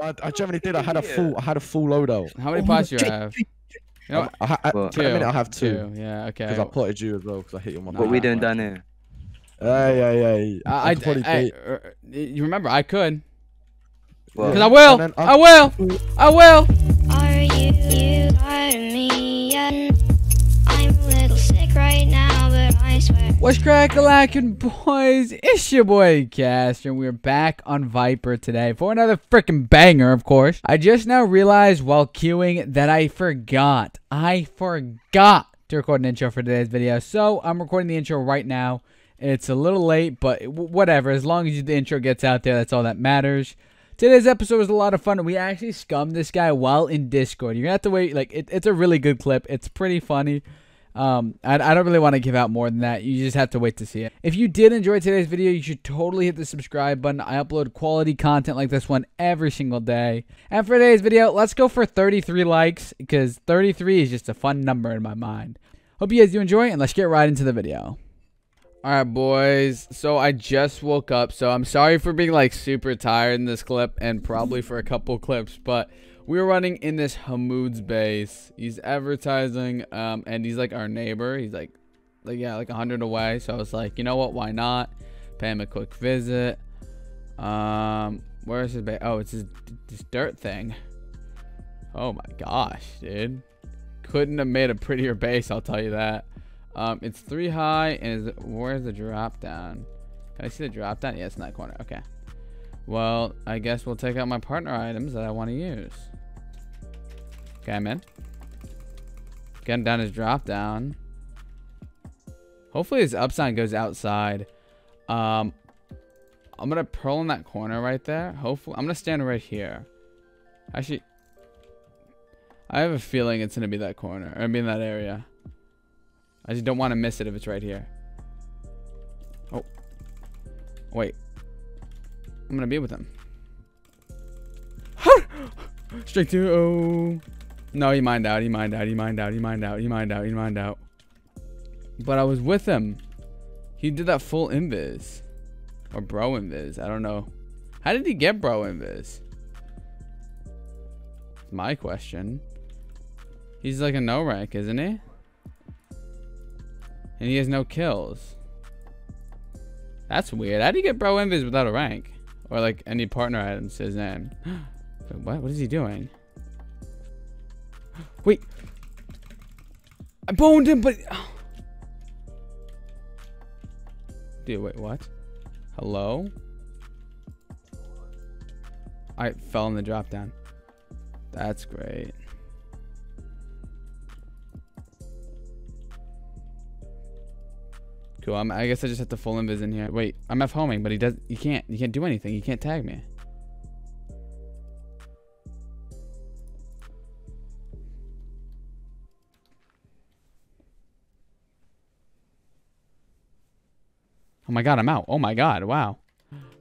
I, I generally did. I had a full. I had a full loadout. How many Oh, pots you have? shit. You know? I, I, Well, at the minute I have two. Yeah, okay. Because I plotted you as well. Because I hit you on one. What we time. doing down here? Hey, hey, hey. I, I, could probably I- uh, you remember I could. Well, Because I will. I I'm- will. I will. What's crackalackin' boys? It's your boy Castr, and we're back on Viper today for another freaking banger, of course. I just now realized while queuing that I forgot. I forgot to record an intro for today's video, so I'm recording the intro right now. It's a little late, but whatever. As long as the intro gets out there, that's all that matters. Today's episode was a lot of fun. We actually scummed this guy while in Discord. You're gonna have to wait. Like it, it's a really good clip. It's pretty funny. Um, I, I don't really want to give out more than that. You just have to wait to see it. If you did enjoy today's video, you should totally hit the subscribe button. I upload quality content like this one every single day. And for today's video, let's go for 33 likes because 33 is just a fun number in my mind. Hope you guys do enjoy, and let's get right into the video. All right, boys. So I just woke up, so I'm sorry for being like super tired in this clip and probably for a couple clips, but we were running in this Hamoud's base. He's advertising, um, and he's like our neighbor. He's like, like yeah, like a 100 away. So I was like, you know what? Why not? Pay him a quick visit. Um, where's his base? Oh, it's his this dirt thing. Oh my gosh, dude. Couldn't have made a prettier base, I'll tell you that. Um, it's three high, and is where's the drop down? Can I see the drop down? Yeah, it's in that corner. Okay. Well, I guess we'll take out my partner items that I want to use. Okay, I'm in. Getting down his drop down. Hopefully his up sign goes outside. Um, I'm gonna pearl in that corner right there. Hopefully, I'm gonna stand right here. Actually, I have a feeling it's gonna be that corner or be in that area. I just don't want to miss it if it's right here. Oh, wait. I'm gonna be with him. Straight to oh. No, he mined out. He mined out. He mined out. He mined out. He mined out. He mined out. But I was with him. He did that full invis. Or bro invis. I don't know. How did he get bro invis? My question. He's like a no rank, isn't he? And he has no kills. That's weird. How do you get bro invis without a rank? Or like any partner items to his name? What? What is he doing? Wait. I boned him, but... Dude, wait, what? Hello? I fell in the drop down. That's great. Cool. I'm, I guess I just have to full invis in here. Wait, I'm F homing, but he does. You can't. You can't do anything. You can't tag me. My god, I'm out. Oh my god, wow.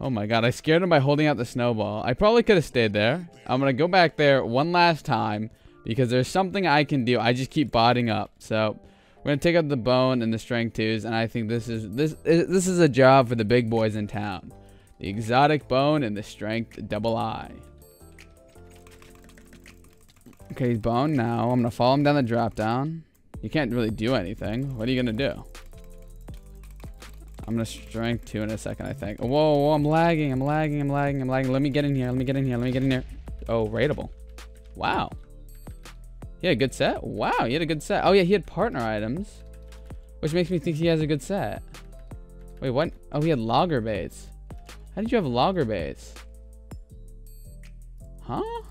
Oh my god, I scared him by holding out the snowball. I probably could have stayed there. I'm gonna go back there one last time because there's something I can do. I just keep botting up. So we're gonna take out the bone and the strength twos, and I think this is this this is a job for the big boys in town. The exotic bone and the strength double I. Okay, he's bone now. I'm gonna follow him down the drop down. You can't really do anything. What are you gonna do? I'm gonna strength two in a second, I think. Whoa, whoa, I'm lagging, I'm lagging, I'm lagging, I'm lagging. Let me get in here, let me get in here, let me get in here. Oh, raidable. Wow. He had a good set? Wow, he had a good set. Oh yeah, he had partner items. Which makes me think he has a good set. Wait, what? Oh, he had logger baits. How did you have logger baits? Huh?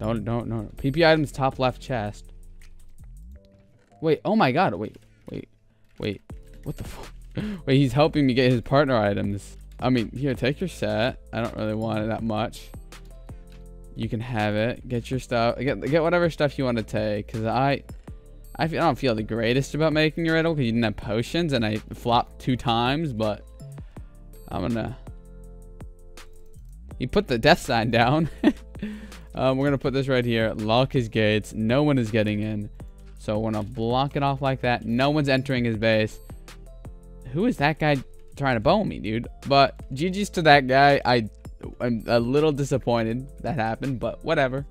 Don't, don't, no. PP items top left chest. Wait, oh my god, wait, wait, wait. What the fuck? Wait, he's helping me get his partner items. I mean, here, take your set. I don't really want it that much. You can have it. Get your stuff. Get, get whatever stuff you want to take. Because I, I, don't feel the greatest about making your riddle because you didn't have potions and I flopped two times, but I'm gonna... He put the death sign down. um, we're gonna put this right here. Lock his gates. No one is getting in. So we're gonna block it off like that. No one's entering his base. Who is that guy trying to bone me, dude. But GG's to that guy. I, I'm a little disappointed that happened, but whatever.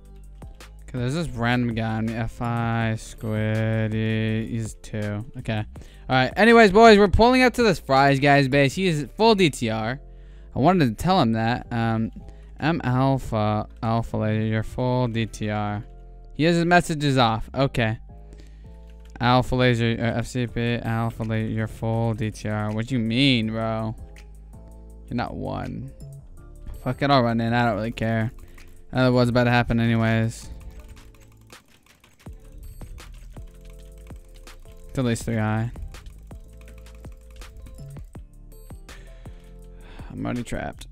Cause there's this random guy on me. Fi squid. He's two. Okay. All right. Anyways, boys, we're pulling up to this fries guy's base. He's full DTR. I wanted to tell him that. Um, M Alpha Alpha Laser, you're full DTR. He has his messages off. Okay. Alpha Laser, uh, FCP, Alpha Laser, you're full DTR. What do you mean, bro? You're not one. Fuck it, I'll run in. I don't really care. I what's about to happen anyways. It's at least three high. I'm already trapped.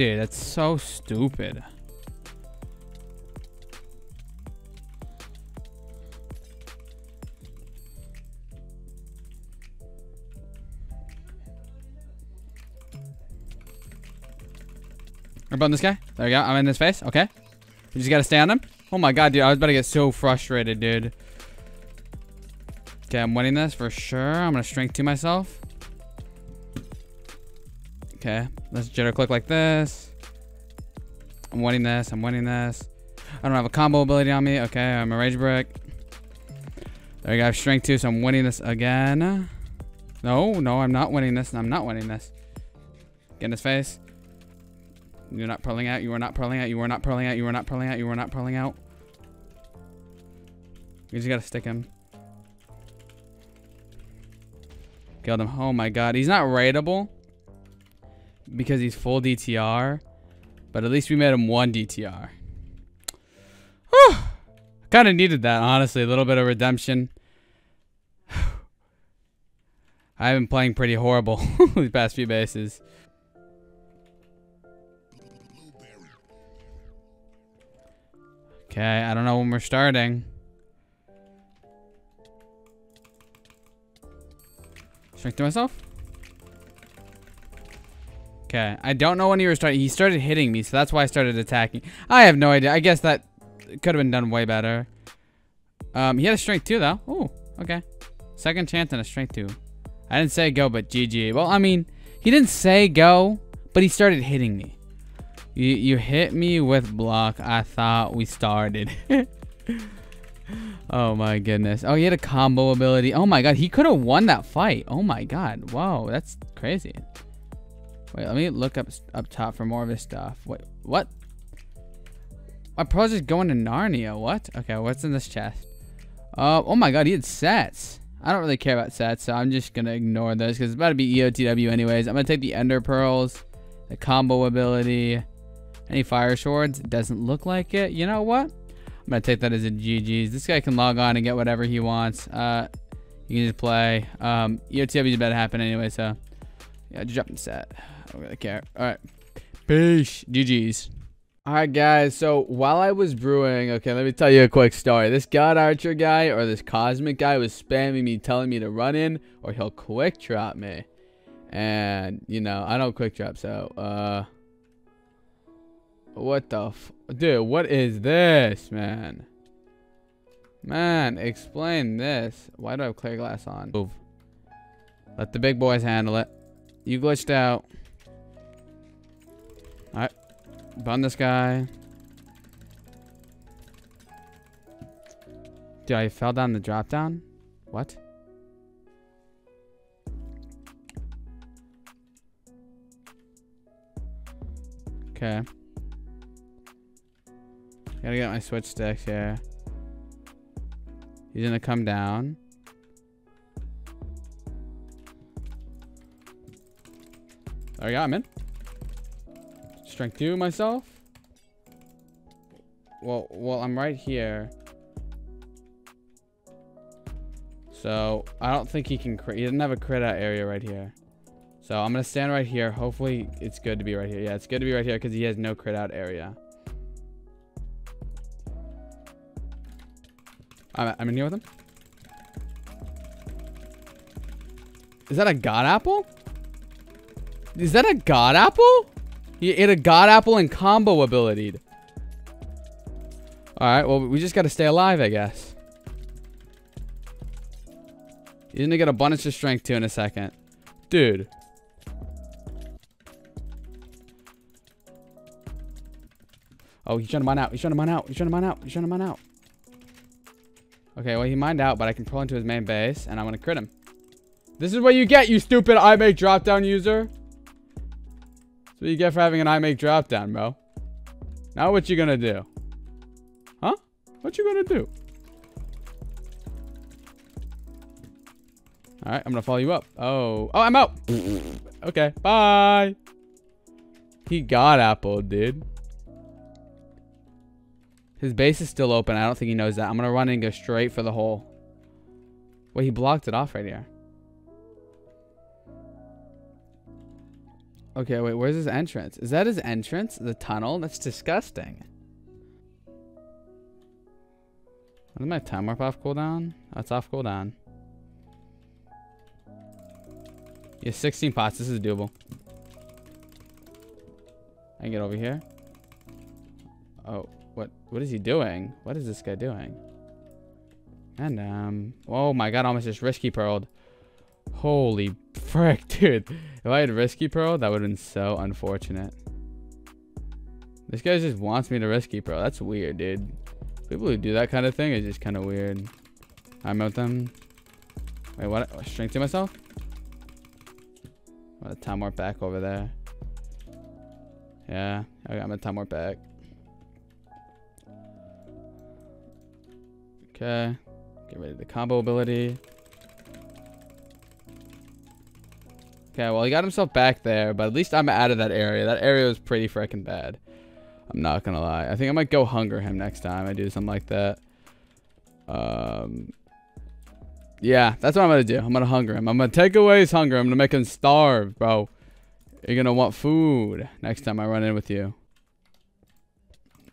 Dude, that's so stupid. About this guy. There we go. I'm in his face. Okay. You just gotta stay on him. Oh my god, dude. I was about to get so frustrated, dude. Okay, I'm winning this for sure. I'm gonna strength to myself. Okay, let's jitter click like this. I'm winning this. I'm winning this. I don't have a combo ability on me. Okay, I'm a rage brick. There you go. I have strength two, so I'm winning this again. No, no, I'm not winning this. And I'm not winning this. Get in his face. You're not pulling out. You are not pulling out. You are not pulling out. You are not pulling out. You are not pulling out. You just gotta stick him. Killed him. Oh my god. He's not raidable. Because he's full DTR. But at least we made him one DTR. Kind of needed that, honestly. A little bit of redemption. I've been playing pretty horrible these past few bases. Okay, I don't know when we're starting. Strength to myself? Okay, I don't know when he was starting. He started hitting me, so that's why I started attacking. I have no idea. I guess that could have been done way better. Um, he had a strength two though. Oh, okay. Second chance and a strength two. I didn't say go, but GG. Well, I mean, he didn't say go, but he started hitting me. You you hit me with block. I thought we started. oh my goodness. Oh, he had a combo ability. Oh my god, he could have won that fight. Oh my god. Whoa, that's crazy. Wait, let me look up up top for more of his stuff. Wait, what? My pro's just going to Narnia. What? Okay, what's in this chest? Uh, oh my god, he had sets. I don't really care about sets, so I'm just gonna ignore those because it's about to be EOTW anyways. I'm gonna take the Ender Pearls, the combo ability, any fire swords? Doesn't look like it. You know what? I'm gonna take that as a GG's. This guy can log on and get whatever he wants. Uh, you can just play. Um, EOTW is about to happen anyway, so yeah, just drop the set. I don't really care. All right, peace. GG's. All right, guys. So while I was brewing, okay, let me tell you a quick story. This God Archer guy or this Cosmic guy was spamming me, telling me to run in or he'll quick drop me. And, you know, I don't quick drop, so, uh... What the Dude, what is this, man? Man, explain this. Why do I have clear glass on? Move. Let the big boys handle it. You glitched out. Bun this guy. Dude, I fell down the drop down? What? Okay. Gotta get my switch sticks here. He's gonna come down. There we go, I'm in. Strength two myself. Well, well, I'm right here. So, I don't think he can crit. He doesn't have a crit out area right here. So, I'm going to stand right here. Hopefully, it's good to be right here. Yeah, it's good to be right here because he has no crit out area. I'm, I'm in here with him. Is that a god apple? Is that a god apple? He ate a god apple and combo ability. All right. Well, we just got to stay alive, I guess. He's gonna get a bunch of strength too in a second, dude. Oh, he's trying to mine out. He's trying to mine out. He's trying to mine out. He's trying to mine out. Okay, well, he mined out, but I can pull into his main base, and I'm to crit him. This is what you get, you stupid iMake dropdown user. What you get for having an iMake dropdown, bro. Now what you gonna do? Huh? What you gonna do? Alright, I'm gonna follow you up. Oh. Oh, I'm out! okay, bye! He got apple, dude. His base is still open. I don't think he knows that. I'm to run and go straight for the hole. Wait, he blocked it off right here. Okay, wait, where's his entrance? Is that his entrance? The tunnel? That's disgusting. Is my time warp off cooldown? That's off cooldown. Yeah, 16 pots. This is doable. I can get over here. Oh. What what is he doing? What is this guy doing? And um oh my god, almost just risky pearled. Holy frick, dude. If I had risky pearl, that would have been so unfortunate. This guy just wants me to risky pearl. That's weird, dude. People who do that kind of thing is just kind of weird. I mount them. Wait, what? Strength to myself? What a time warp back over there. Yeah, I got my time warp back. Okay. Get rid of the combo ability. Okay, well, he got himself back there, but at least I'm out of that area. That area was pretty freaking bad. I'm not gonna lie. I think I might go hunger him next time I do something like that. Um, yeah, that's what I'm gonna do. I'm gonna hunger him. I'm gonna take away his hunger. I'm gonna make him starve, bro. You're gonna want food next time I run in with you.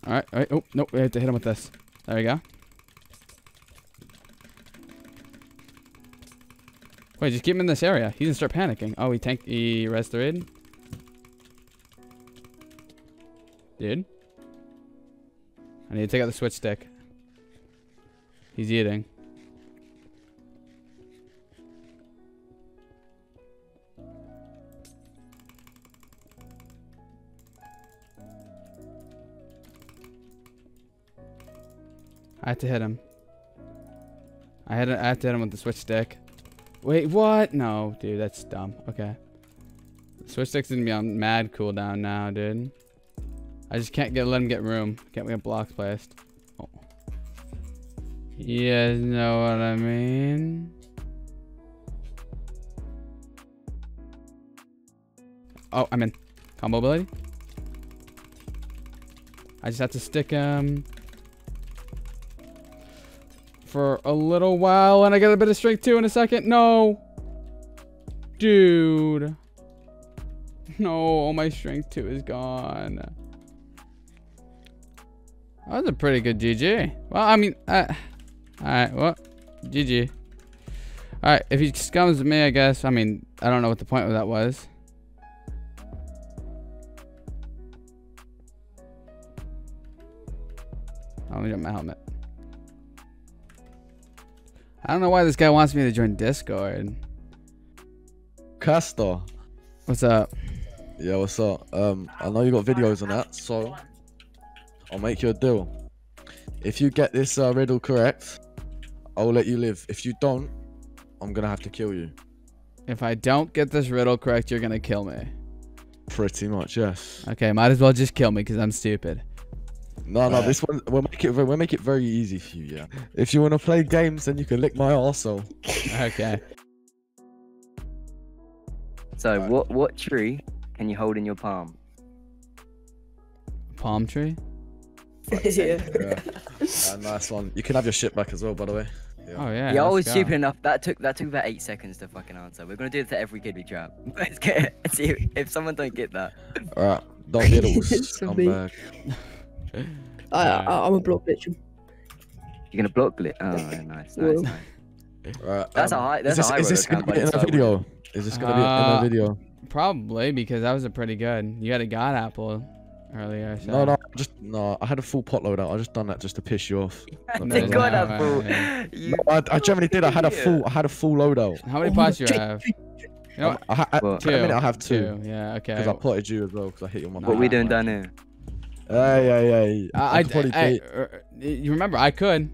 All right, all right. Oh, nope. We have to hit him with this. There we go. Wait, just keep him in this area. He didn't start panicking. Oh, he tanked. He res the raid. Dude. I need to take out the switch stick. He's eating. I had to hit him. I had to, I had to hit him with the switch stick. Wait, what? No, dude, that's dumb. Okay. Switch stick's gonna be on mad cooldown now, dude. I just can't get let him get room. Can't get blocks placed. Oh. You guys know what I mean? Oh, I'm in. Combo ability. I just have to stick him for a little while and I get a bit of strength too in a second. No. Dude. No, all my strength too is gone. That was a pretty good GG. Well, I mean, uh, alright, well, GG. Alright, if he scums me, I guess. I mean, I don't know what the point of that was. Let me get my helmet. I don't know why this guy wants me to join Discord. Castr. What's up? Yeah, what's up? Um, I know you got videos on that, so I'll make you a deal. If you get this uh, riddle correct, I'll let you live. If you don't, I'm gonna have to kill you. If I don't get this riddle correct, you're gonna kill me. Pretty much, yes. Okay, might as well just kill me because I'm stupid. No, no, this one we'll make it we'll make it very easy for you. Yeah. If you want to play games, then you can lick my arsehole. Okay. So, what what tree can you hold in your palm? Palm tree? yeah. Yeah. Uh, nice one. You can have your shit back as well, by the way. Oh yeah. Yeah, I let's was go. stupid enough. That took that took about eight seconds to fucking answer. We're gonna do it to every kid we trap. Let's get it. See if, if someone don't get that. All right. Don't get it. It's a I'm back. I, I, I'm a block bitch. You're gonna block it. Oh, nice, nice, nice. All right. That's a um, high. Is That's this, a high is this gonna be in a video? Is this gonna be in Uh, a video? Probably because that was a pretty good. You had a god apple. earlier. So. No, no, just no. I had a full pot load out. I just done that just to piss you off. I No, did no, got no, no, fool. no. I, I generally did. I had a full. I had a full load out. How many Oh, pots you have? Jake, You know what? I, ha- at, Well, at the minute I have two. Two. Yeah. Okay. Because I potted you as well. Because I hit you on my. Nah. What we pot. doing down here? Hey, hey, hey. I, I, could probably I- uh, you remember I could.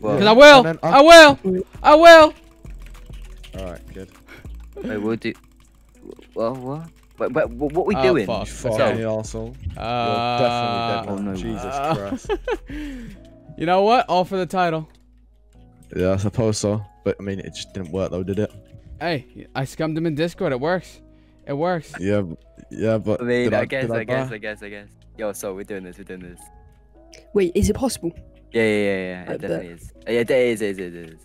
Well, Cause I will. I I- will. I will. All right, good. wait, we'll do. Well, what? But, but what what we Oh, doing? fuck. You So- fucking arsehole. You're Uh, definitely dead oh now. no. Jesus uh, Christ. you know what? All for the title. Yeah, I suppose so. But I mean, it just didn't work though, did it? Hey, I scummed him in Discord. It works. It works. Yeah, yeah, but. I mean, did I, guess, did I, guess. I guess, I guess. Yo, so we're doing this, we're doing this. Wait, is it possible? Yeah, yeah, yeah, yeah. I It bet. definitely is. Yeah, it is, it is, it is.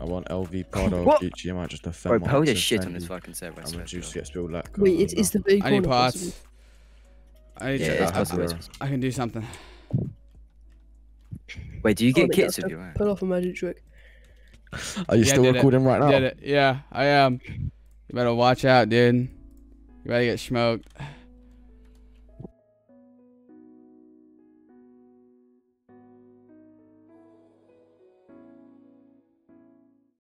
I want LV Prado, What? Gucci. I might just defend Bro, my Poe just options, shit on this fucking server. I I'm swear a to juice God. get spilled like. Wait, is, is the big I need corner pots. possible? I need Yeah, to. it's I- possible. I- I can do something. Wait, do you Oh, get wait, kits that's if you want? Pull off a magic trick. Are you Yeah, still did it. recording right now? Did it? Yeah, I am. You better watch out, dude. You better get smoked.